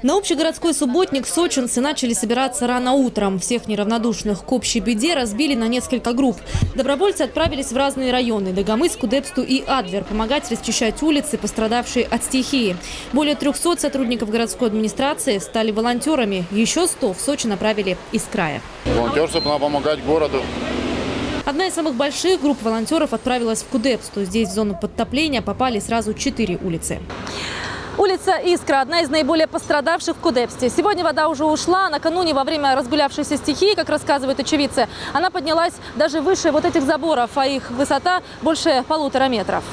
На общегородской субботник сочинцы начали собираться рано утром. Всех неравнодушных к общей беде разбили на несколько групп. Добровольцы отправились в разные районы – Дагомыс, Кудепсту и Адвер – помогать расчищать улицы, пострадавшие от стихии. Более 300 сотрудников городской администрации стали волонтерами. Еще 100 в Сочи направили из края. Волонтерство надо помогать городу. Одна из самых больших групп волонтеров отправилась в Кудепсту. Здесь в зону подтопления попали сразу четыре улицы. Улица Искра – одна из наиболее пострадавших в Кудепсте. Сегодня вода уже ушла. Накануне во время разгулявшейся стихии, как рассказывают очевидцы, она поднялась даже выше вот этих заборов, а их высота больше полутора метров.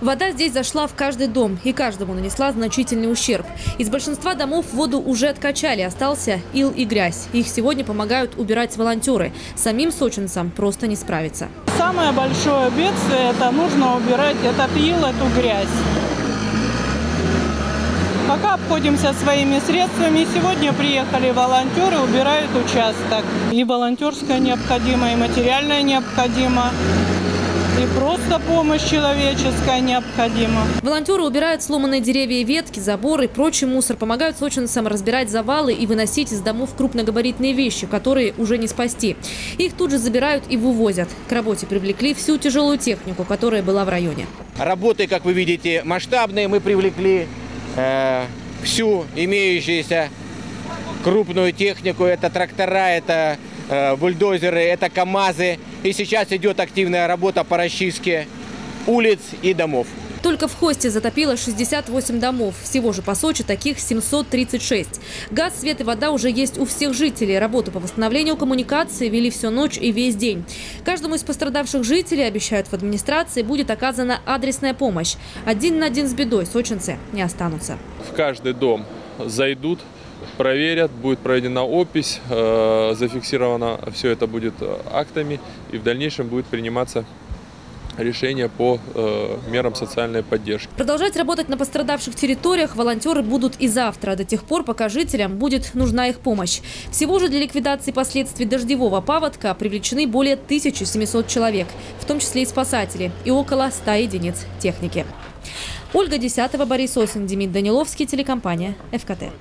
Вода здесь зашла в каждый дом и каждому нанесла значительный ущерб. Из большинства домов воду уже откачали, остался ил и грязь. Их сегодня помогают убирать волонтеры. Самим сочинцам просто не справиться. Самое большое бедствие – это нужно убирать этот ил, эту грязь. Пока обходимся своими средствами. Сегодня приехали волонтеры, убирают участок. И волонтерская необходима, и материальная необходима. И просто помощь человеческая необходима. Волонтеры убирают сломанные деревья и ветки, заборы и прочий мусор. Помогают сочинцам разбирать завалы и выносить из домов крупногабаритные вещи, которые уже не спасти. Их тут же забирают и вывозят. К работе привлекли всю тяжелую технику, которая была в районе. Работы, как вы видите, масштабные. Мы привлекли э, всю имеющуюся крупную технику. Это трактора, это э, бульдозеры, это КАМАЗы. И сейчас идет активная работа по расчистке улиц и домов. Только в Хосте затопило 68 домов. Всего же по Сочи таких 736. Газ, свет и вода уже есть у всех жителей. Работу по восстановлению коммуникации вели всю ночь и весь день. Каждому из пострадавших жителей, обещают в администрации, будет оказана адресная помощь. Один на один с бедой сочинцы не останутся. В каждый дом зайдут, проверят, будет проведена опись, э, зафиксировано все это будет актами и в дальнейшем будет приниматься решения по э, мерам социальной поддержки. Продолжать работать на пострадавших территориях волонтеры будут и завтра, до тех пор, пока жителям будет нужна их помощь. Всего же для ликвидации последствий дождевого паводка привлечены более 1700 человек, в том числе и спасатели, и около 100 единиц техники. Ольга Десятого, Борис Осин, Демид Даниловский, телекомпания «ФКТ».